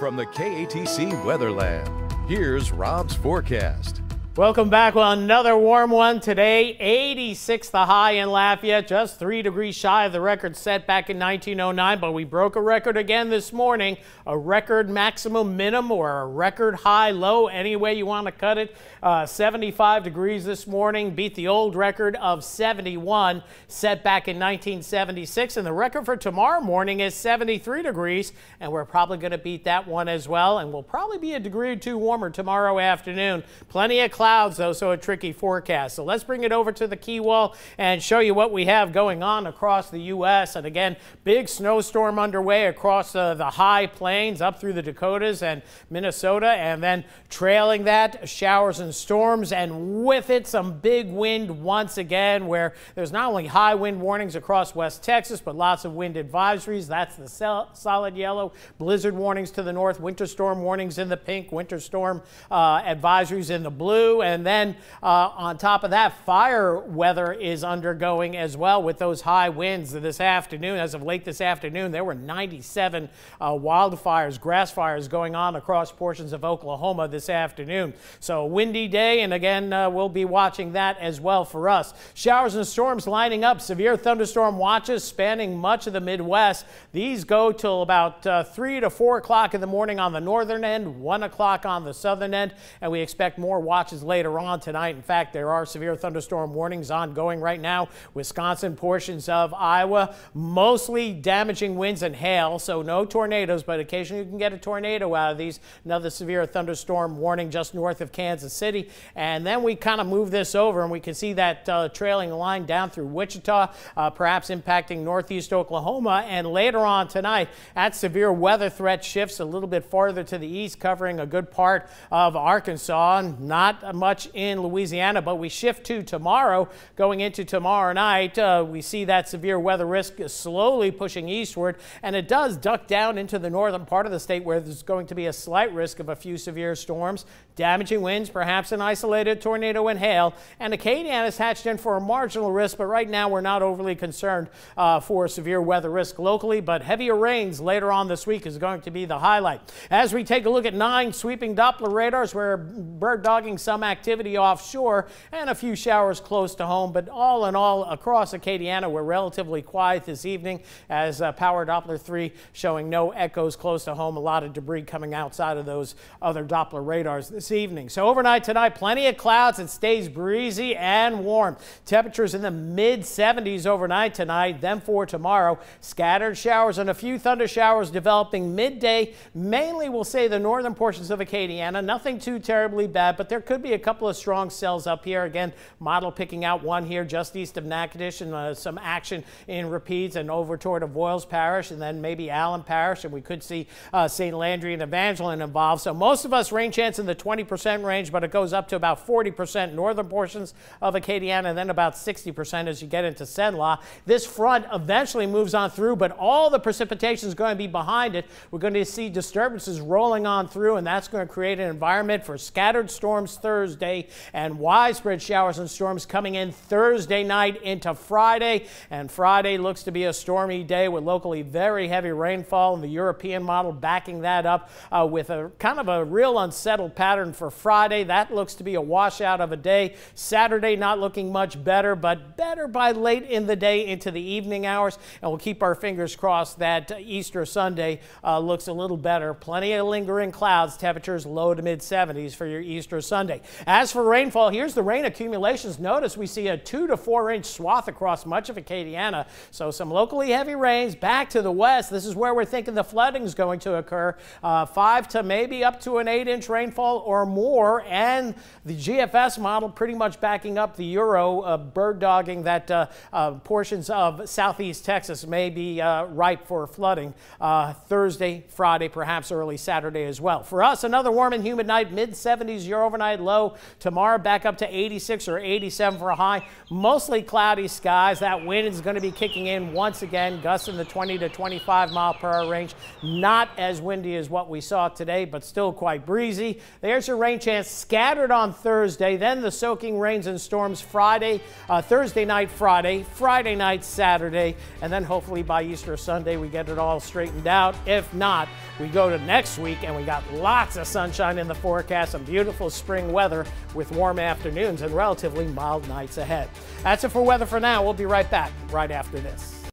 From the KATC Weatherland, here's Rob's forecast. Welcome back. Well, another warm one today. 86 the high in Lafayette, just three degrees shy of the record set back in 1909. But we broke a record again this morning, a record maximum minimum or a record high low, any way you want to cut it. Uh, 75 degrees this morning, beat the old record of 71 set back in 1976. And the record for tomorrow morning is 73 degrees, and we're probably going to beat that one as well. And we'll probably be a degree or two warmer tomorrow afternoon. Plenty of clouds, though, so a tricky forecast. So let's bring it over to the key wall and show you what we have going on across the U.S. And again, big snowstorm underway across uh, the high plains up through the Dakotas and Minnesota, and then trailing that, showers and storms, and with it, some big wind once again, where there's not only high wind warnings across West Texas, but lots of wind advisories. That's the solid yellow. Blizzard warnings to the north, winter storm warnings in the pink, winter storm uh, advisories in the blue. And then uh, on top of that, fire weather is undergoing as well with those high winds this afternoon. As of late this afternoon, there were 97 uh, wildfires, grass fires going on across portions of Oklahoma this afternoon. So windy day, and again, uh, we'll be watching that as well for us. Showers and storms lining up, severe thunderstorm watches spanning much of the Midwest. These go till about uh, 3 to 4 o'clock in the morning on the northern end, 1 o'clock on the southern end, and we expect more watches later on tonight. In fact, there are severe thunderstorm warnings ongoing right now. Wisconsin, portions of Iowa, mostly damaging winds and hail, so no tornadoes, but occasionally you can get a tornado out of these. Another severe thunderstorm warning just north of Kansas City. And then we kind of move this over and we can see that uh, trailing line down through Wichita, uh, perhaps impacting northeast Oklahoma. And later on tonight, that severe weather threat shifts a little bit farther to the east, covering a good part of Arkansas. And not much in Louisiana, but we shift to tomorrow. Going into tomorrow night, uh, we see that severe weather risk is slowly pushing eastward, and it does duck down into the northern part of the state where there's going to be a slight risk of a few severe storms, damaging winds, perhaps an isolated tornado and hail. And Acadiana is hatched in for a marginal risk, but right now we're not overly concerned uh, for severe weather risk locally, but heavier rains later on this week is going to be the highlight. As we take a look at nine sweeping Doppler radars, we're bird dogging some some activity offshore and a few showers close to home. But all in all, across Acadiana, we're relatively quiet this evening as uh, Power Doppler 3 showing no echoes close to home. A lot of debris coming outside of those other Doppler radars this evening. So overnight tonight, plenty of clouds. It stays breezy and warm. Temperatures in the mid 70s overnight tonight. Then for tomorrow, scattered showers and a few thunder showers developing midday. Mainly, we'll say the northern portions of Acadiana. Nothing too terribly bad, but there could be a couple of strong cells up here. Again, model picking out one here just east of Natchitoches and uh, some action in Rapides and over toward Avoyelles Parish and then maybe Allen Parish. And we could see uh, St. Landry and Evangeline involved. So most of us rain chance in the 20% range, but it goes up to about 40% northern portions of Acadiana and then about 60% as you get into Cenla. This front eventually moves on through, but all the precipitation is going to be behind it. We're going to see disturbances rolling on through, and that's going to create an environment for scattered storms Thursday Thursday and widespread showers and storms coming in Thursday night into Friday. And Friday looks to be a stormy day with locally very heavy rainfall and the European model backing that up uh, with a kind of a real unsettled pattern for Friday. That looks to be a washout of a day. Saturday not looking much better, but better by late in the day into the evening hours. And we'll keep our fingers crossed that Easter Sunday uh, looks a little better. Plenty of lingering clouds, temperatures low to mid 70s for your Easter Sunday. As for rainfall, here's the rain accumulations. Notice we see a two to four inch swath across much of Acadiana. So some locally heavy rains back to the west. This is where we're thinking the flooding is going to occur. Uh, five to maybe up to an eight inch rainfall or more. And the GFS model pretty much backing up the Euro uh, bird dogging that uh, uh portions of southeast Texas may be uh, ripe for flooding uh, Thursday, Friday, perhaps early Saturday as well. For us, another warm and humid night, mid 70s, your overnight low low. Tomorrow back up to 86 or 87 for a high. Mostly cloudy skies. That wind is going to be kicking in once again, gusts in the 20 to 25 mile per hour range. Not as windy as what we saw today, but still quite breezy. There's your rain chance scattered on Thursday. Then the soaking rains and storms Friday, uh, Thursday night, Friday, Friday night, Saturday, and then hopefully by Easter Sunday we get it all straightened out. If not, we go to next week and we got lots of sunshine in the forecast and beautiful spring weather with warm afternoons and relatively mild nights ahead. That's it for weather for now. We'll be right back right after this.